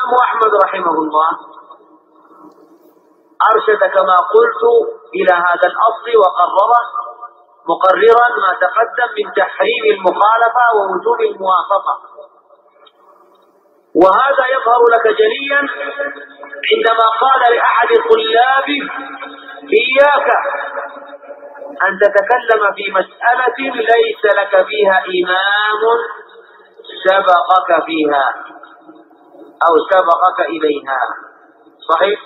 الإمام أحمد رحمه الله أرشد كما قلت إلى هذا الأصل وقرره مقررا ما تقدم من تحريم المخالفة ووجوب الموافقة. وهذا يظهر لك جليا عندما قال لأحد طلابه إياك أن تتكلم في مسألة ليس لك فيها إمام سبقك فيها. أو سبقك إليها. صحيح؟